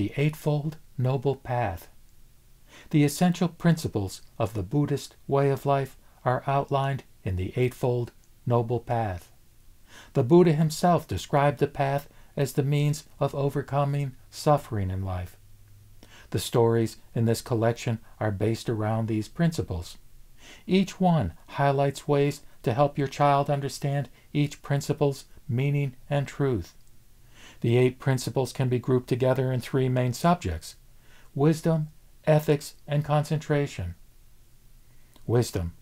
the Eightfold Noble Path. The essential principles of the Buddhist way of life are outlined in the Eightfold Noble Path. The Buddha himself described the path as the means of overcoming suffering in life. The stories in this collection are based around these principles. Each one highlights ways to help your child understand each principle's meaning and truth. The eight principles can be grouped together in three main subjects wisdom, ethics, and concentration. Wisdom.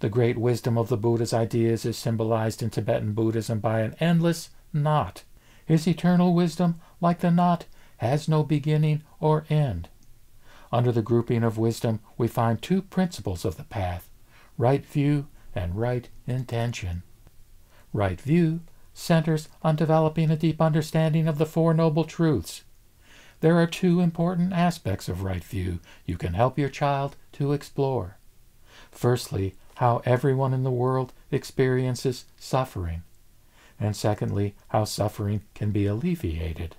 The great wisdom of the Buddha's ideas is symbolized in Tibetan Buddhism by an endless knot. His eternal wisdom, like the knot, has no beginning or end. Under the grouping of wisdom, we find two principles of the path right view and right intention. Right view centers on developing a deep understanding of the Four Noble Truths. There are two important aspects of right view you can help your child to explore. Firstly, how everyone in the world experiences suffering. And secondly, how suffering can be alleviated.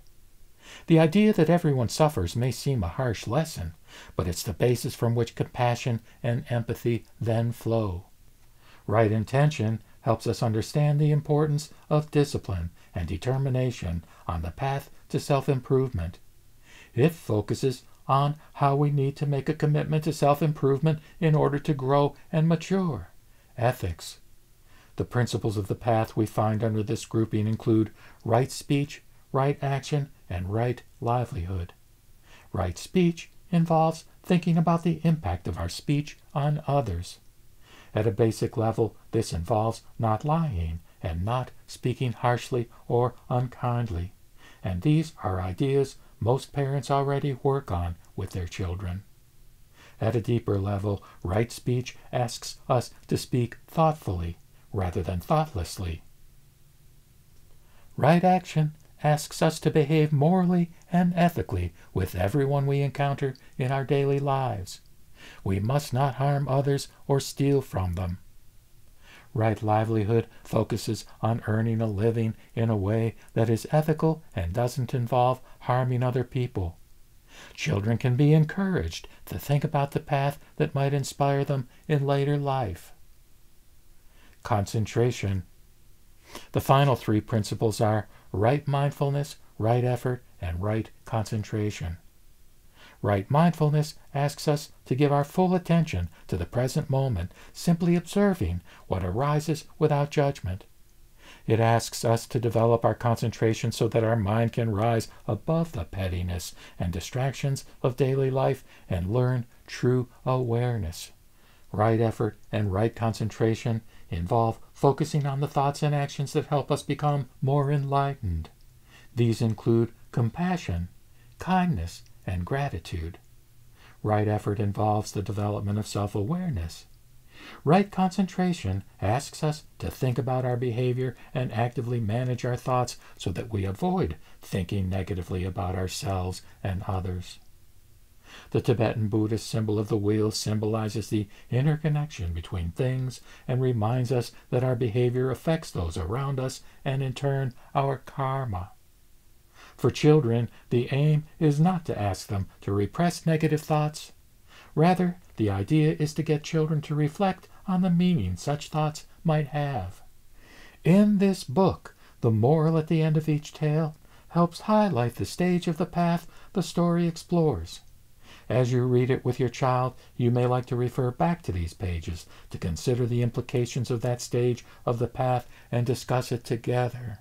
The idea that everyone suffers may seem a harsh lesson, but it's the basis from which compassion and empathy then flow. Right intention helps us understand the importance of discipline and determination on the path to self improvement. It focuses on how we need to make a commitment to self improvement in order to grow and mature. Ethics. The principles of the path we find under this grouping include right speech, right action, and right livelihood. Right speech involves thinking about the impact of our speech on others. At a basic level, this involves not lying and not speaking harshly or unkindly. And these are ideas most parents already work on with their children. At a deeper level, right speech asks us to speak thoughtfully rather than thoughtlessly. Right action asks us to behave morally and ethically with everyone we encounter in our daily lives. We must not harm others or steal from them. Right livelihood focuses on earning a living in a way that is ethical and doesn't involve harming other people. Children can be encouraged to think about the path that might inspire them in later life. Concentration. The final three principles are right mindfulness, right effort, and right concentration. Right mindfulness asks us to give our full attention to the present moment, simply observing what arises without judgment. It asks us to develop our concentration so that our mind can rise above the pettiness and distractions of daily life and learn true awareness. Right effort and right concentration involve focusing on the thoughts and actions that help us become more enlightened. These include compassion, kindness, and gratitude. Right effort involves the development of self awareness. Right concentration asks us to think about our behavior and actively manage our thoughts so that we avoid thinking negatively about ourselves and others. The Tibetan Buddhist symbol of the wheel symbolizes the interconnection between things and reminds us that our behavior affects those around us and in turn our karma. For children, the aim is not to ask them to repress negative thoughts. Rather, the idea is to get children to reflect on the meaning such thoughts might have. In this book, the moral at the end of each tale helps highlight the stage of the path the story explores. As you read it with your child, you may like to refer back to these pages to consider the implications of that stage of the path and discuss it together.